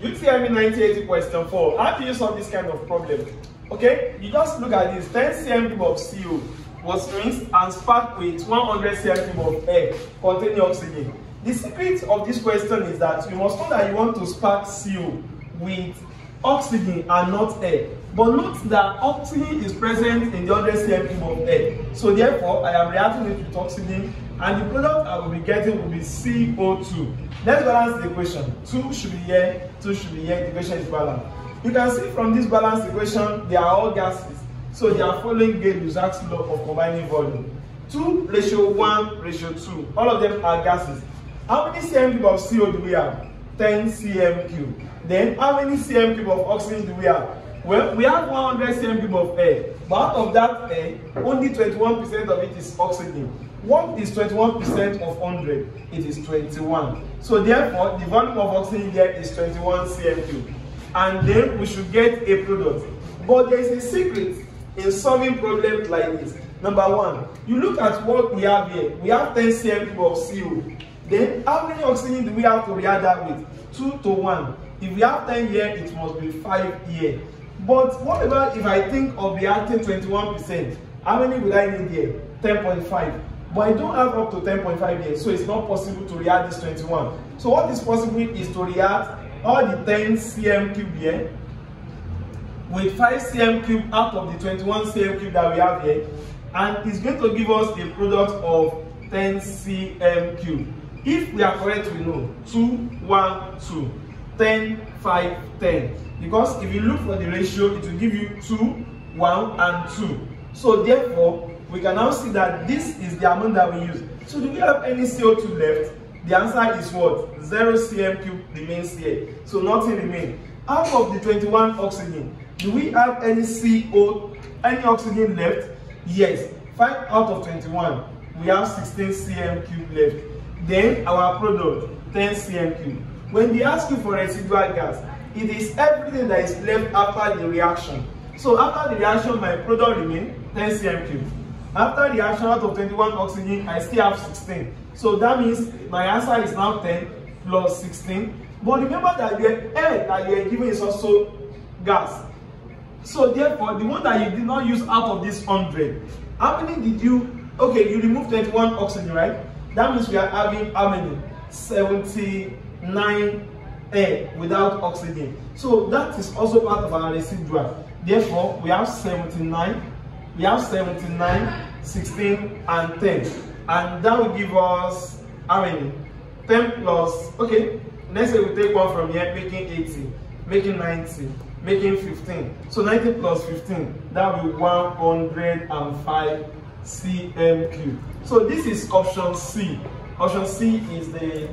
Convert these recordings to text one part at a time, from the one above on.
UTME 1980 question 4. How do you solve this kind of problem? Okay, you just look at this 10 cm of CO was rinsed and sparked with 100 cm of air containing oxygen. The secret of this question is that you must know that you want to spark CO with oxygen and not air. But note that oxygen is present in the 100 cm of air. So therefore, I am reacting it with oxygen and the product I will be getting will be CO2. Let's balance the equation. 2 should be here, 2 should be here, the equation is balanced. You can see from this balanced equation, they are all gases. So they are following Gay-Lussac's law of combining volume. 2 ratio 1 ratio 2. All of them are gases. How many cm of CO do we have? 10 cm cube. Then how many cm cube of oxygen do we have? Well, we have 100 cm of air. But out of that air, only 21% of it is oxygen. What is 21% of 100? It is 21. So therefore, the volume of oxygen here is 21 cm cube. And then we should get a product. But there is a secret in solving problems like this. Number one, you look at what we have here. We have 10 cm of CO. Then how many oxygen do we have to react that with? 2 to 1. If we have 10 here, it must be 5 here. But what about if I think of reacting 21%? How many will I need here? 10.5. But I don't have up to 10.5 here, so it's not possible to react this 21. So what is possible is to react all the 10 cm cube here with 5 cm cube out of the 21 cm cube that we have here and it's going to give us a product of 10 cm cube if we are correct we know 2 1 2 10 5 10 because if you look for the ratio it will give you 2 1 and 2 so therefore we can now see that this is the amount that we use. So do we have any co2 left? The answer is what? 0 cm cube remains here. So nothing remains. Out of the 21 oxygen do we have any co any oxygen left? Yes. 5 out of 21 we have 16 cm cube left. Then our product 10 cm cube when they ask you for residual gas it is everything that is left after the reaction. So after the reaction my product remain 10 cm cube after reaction out of 21 oxygen i still have 16 so that means my answer is now 10 plus 16 but remember that the air that you are giving is also gas. So therefore the one that you did not use out of this 100 how many did you okay you removed 21 oxygen right? That means we are having how many 79 air without oxygen. So that is also part of our residual. Therefore we have 79 we have 79 16 and 10 and that will give us how many? 10 plus okay let's say we take one from here making 80 making 90 making 15 so 90 plus 15 that will be 105 cm cube. So this is option c. Option c is the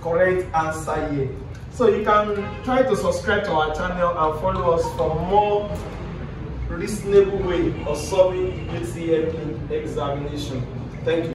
correct answer here. So you can try to subscribe to our channel and follow us for more reasonable way of solving UTME examination. Thank you